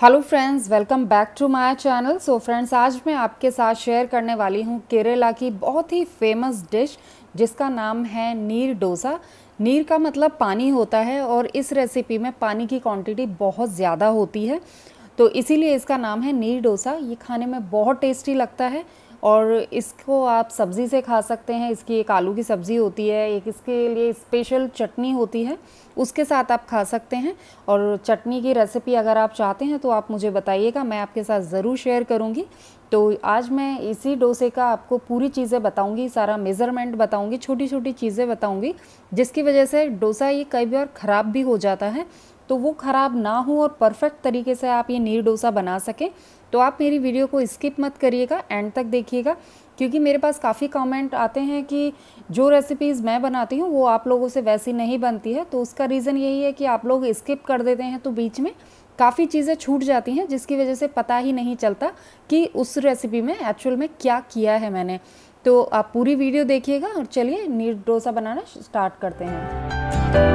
Hello friends welcome back to my channel so friends आज मैं आपके साथ शेयर करने वाली हूँ केरला की बहुत ही फ़ेमस डिश जिसका नाम है नीर डोसा। नीर का मतलब पानी होता है और इस रेसिपी में पानी की क्वांटिटी बहुत ज़्यादा होती है। तो इसीलिए इसका नाम है नीर डोसा। ये खाने में बहुत टेस्टी लगता है। और इसको आप सब्ज़ी से खा सकते हैं। इसकी एक आलू की सब्ज़ी होती है, एक इसके लिए स्पेशल चटनी होती है, उसके साथ आप खा सकते हैं। और चटनी की रेसिपी अगर आप चाहते हैं तो आप मुझे बताइएगा, मैं आपके साथ ज़रूर शेयर करूँगी। तो आज मैं इसी डोसे का आपको पूरी चीज़ें बताऊँगी, सारा मेज़रमेंट बताऊँगी छोटी छोटी चीज़ें बताऊँगी, जिसकी वजह से डोसा ये कई बार ख़राब भी हो जाता है। तो वो ख़राब ना हो और परफेक्ट तरीके से आप ये नीर डोसा बना सकें तो आप मेरी वीडियो को स्किप मत करिएगा एंड तक देखिएगा, क्योंकि मेरे पास काफ़ी कमेंट आते हैं कि जो रेसिपीज़ मैं बनाती हूँ, वो आप लोगों से वैसी नहीं बनती है तो उसका रीज़न यही है कि आप लोग स्किप कर देते हैं तो बीच में काफ़ी चीज़ें छूट जाती हैं, जिसकी वजह से पता ही नहीं चलता कि उस रेसिपी में एक्चुअल में क्या किया है मैंने। तो आप पूरी वीडियो देखिएगा और चलिए नीट डोसा बनाना स्टार्ट करते हैं।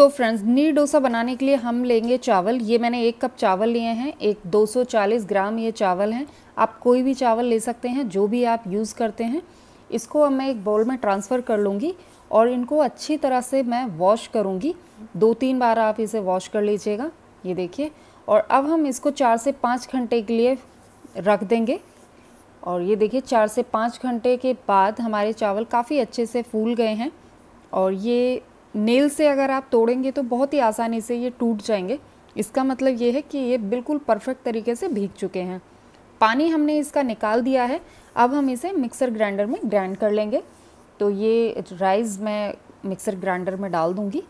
सो फ्रेंड्स नीर डोसा बनाने के लिए हम लेंगे चावल ये मैंने एक कप चावल लिए हैं एक 240 ग्राम ये चावल हैं आप कोई भी चावल ले सकते हैं जो भी आप यूज़ करते हैं इसको अब मैं एक बाउल में ट्रांसफ़र कर लूँगी और इनको अच्छी तरह से मैं वॉश करूँगी दो तीन बार आप इसे वॉश कर लीजिएगा ये देखिए और अब हम इसको चार से पाँच घंटे के लिए रख देंगे और ये देखिए चार से पाँच घंटे के बाद हमारे चावल काफ़ी अच्छे से फूल गए हैं और ये नेल से अगर आप तोड़ेंगे तो बहुत ही आसानी से ये टूट जाएँगे। इसका मतलब ये है कि ये बिल्कुल परफेक्ट तरीके से भीग चुके हैं। पानी हमने इसका निकाल दिया है। अब हम इसे मिक्सर ग्राइंडर में ग्राइंड कर लेंगे। तो ये राइस मैं मिक्सर ग्राइंडर में डाल दूँगी।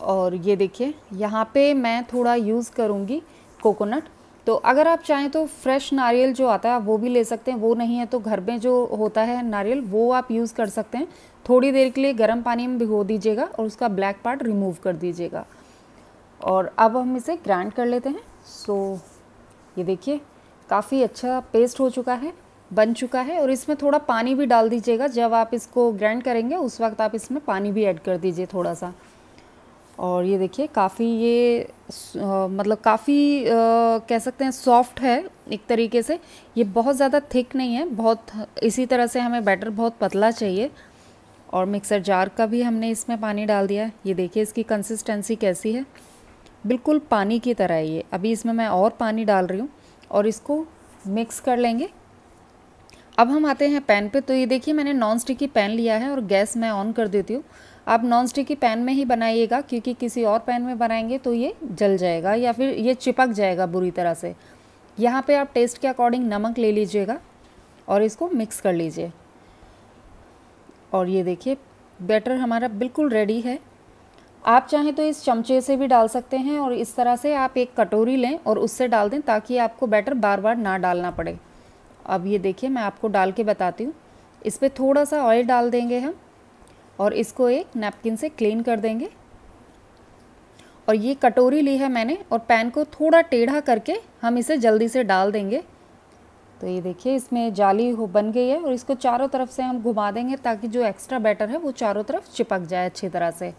और ये देखिए, यहाँ पे मैं थोड़ा यूज़ करूँगी कोकोनट। तो अगर आप चाहें तो फ्रेश नारियल जो आता है वो भी ले सकते हैं। वो नहीं है तो घर में जो होता है नारियल, वो आप यूज़ कर सकते हैं। थोड़ी देर के लिए गर्म पानी में भिगो दीजिएगा और उसका ब्लैक पार्ट रिमूव कर दीजिएगा। और अब हम इसे ग्राइंड कर लेते हैं। सो ये देखिए, काफ़ी अच्छा पेस्ट हो चुका है, बन चुका है और इसमें थोड़ा पानी भी डाल दीजिएगा। जब आप इसको ग्राइंड करेंगे, उस वक्त आप इसमें पानी भी ऐड कर दीजिए थोड़ा सा। और ये देखिए काफ़ी ये आ, मतलब काफ़ी कह सकते हैं सॉफ्ट है एक तरीके से। ये बहुत ज़्यादा थिक नहीं है बहुत इसी तरह से हमें बैटर बहुत पतला चाहिए। और मिक्सर जार का भी हमने इसमें पानी डाल दिया है। ये देखिए इसकी कंसिस्टेंसी कैसी है। बिल्कुल पानी की तरह है ये। अभी इसमें मैं और पानी डाल रही हूँ और इसको मिक्स कर लेंगे। अब हम आते हैं पैन पे। तो ये देखिए मैंने नॉन स्टिकी पैन लिया है और गैस मैं ऑन कर देती हूँ। आप नॉन स्टिकी पैन में ही बनाइएगा, क्योंकि किसी और पैन में बनाएँगे तो ये जल जाएगा या फिर ये चिपक जाएगा बुरी तरह से। यहाँ पे आप टेस्ट के अकॉर्डिंग नमक ले लीजिएगा और इसको मिक्स कर लीजिए। और ये देखिए बैटर हमारा बिल्कुल रेडी है। आप चाहें तो इस चमचे से भी डाल सकते हैं और इस तरह से आप एक कटोरी लें और उससे डाल दें ताकि आपको बैटर बार बार ना डालना पड़े। अब ये देखिए, मैं आपको डाल के बताती हूँ। इस पर थोड़ा सा ऑयल डाल देंगे हम। और इसको एक नैपकिन से क्लीन कर देंगे। और ये कटोरी ली है मैंने और पैन को थोड़ा टेढ़ा करके हम इसे जल्दी से डाल देंगे। तो ये देखिए, इसमें जाली हो, बन गई है और इसको चारों तरफ़ से हम घुमा देंगे ताकि जो एक्स्ट्रा बैटर है वो चारों तरफ़ चिपक जाए अच्छी तरह से।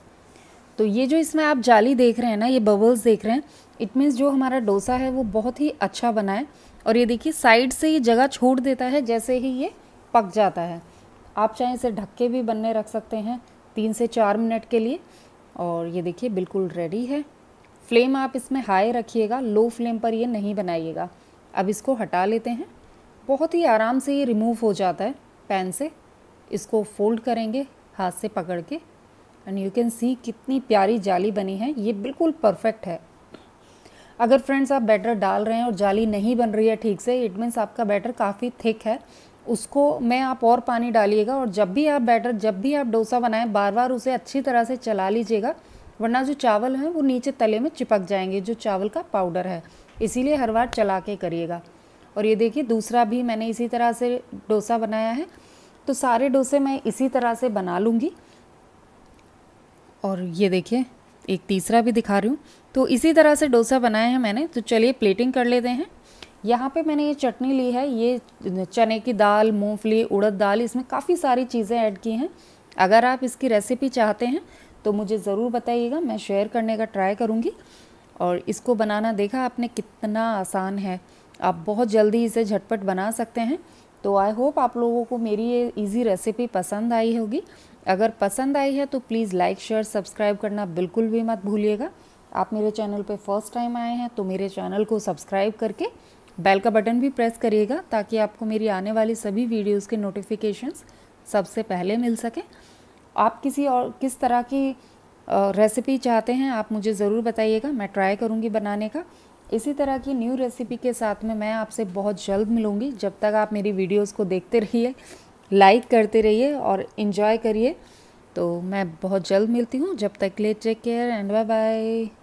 तो ये जो इसमें आप जाली देख रहे हैं ना, ये बबल्स देख रहे हैं इट मीन्स जो हमारा डोसा है वो बहुत ही अच्छा बना है। और ये देखिए साइड से ये जगह छोड़ देता है जैसे ही ये पक जाता है। आप चाहें इसे ढक के भी बनने रख सकते हैं तीन से चार मिनट के लिए। और ये देखिए, बिल्कुल रेडी है। फ्लेम आप इसमें हाई रखिएगा लो फ्लेम पर ये नहीं बनाइएगा। अब इसको हटा लेते हैं। बहुत ही आराम से ये रिमूव हो जाता है पैन से। इसको फोल्ड करेंगे हाथ से पकड़ के। एंड यू कैन सी कितनी प्यारी जाली बनी है। ये बिल्कुल परफेक्ट है। अगर फ्रेंड्स आप बैटर डाल रहे हैं और जाली नहीं बन रही है ठीक से इट मीन्स आपका बैटर काफ़ी थिक है। उसको में आप और पानी डालिएगा और जब भी आप बैटर, जब भी आप डोसा बनाएँ बार बार उसे अच्छी तरह से चला लीजिएगा, वरना जो चावल हैं वो नीचे तले में चिपक जाएँगे, जो चावल का पाउडर है। इसीलिए हर बार चला के करिएगा। और ये देखिए, दूसरा भी मैंने इसी तरह से डोसा बनाया है तो सारे डोसे मैं इसी तरह से बना लूँगी। और ये देखिए, एक तीसरा भी दिखा रही हूँ। तो इसी तरह से डोसा बनाया है मैंने तो चलिए प्लेटिंग कर लेते हैं। यहाँ पे मैंने ये चटनी ली है, ये चने की दाल, मूंगफली, उड़द दाल, इसमें काफ़ी सारी चीज़ें ऐड की हैं। अगर आप इसकी रेसिपी चाहते हैं तो मुझे ज़रूर बताइएगा, मैं शेयर करने का ट्राई करूँगी। और इसको बनाना देखा आपने, कितना आसान है। आप बहुत जल्दी इसे झटपट बना सकते हैं। तो आई होप आप लोगों को मेरी ये इजी रेसिपी पसंद आई होगी। अगर पसंद आई है तो प्लीज़ लाइक शेयर सब्सक्राइब करना बिल्कुल भी मत भूलिएगा। आप मेरे चैनल पे फ़र्स्ट टाइम आए हैं तो मेरे चैनल को सब्सक्राइब करके बेल का बटन भी प्रेस करिएगा ताकि आपको मेरी आने वाली सभी वीडियोस के नोटिफिकेशंस सबसे पहले मिल सके। आप किसी और, किस तरह की रेसिपी चाहते हैं, आप मुझे ज़रूर बताइएगा, मैं ट्राई करूँगी बनाने का। इसी तरह की न्यू रेसिपी के साथ में मैं आपसे बहुत जल्द मिलूँगी। जब तक आप मेरी वीडियोस को देखते रहिए लाइक करते रहिए और इन्जॉय करिए तो मैं बहुत जल्द मिलती हूँ। जब तक ले take care and bye bye.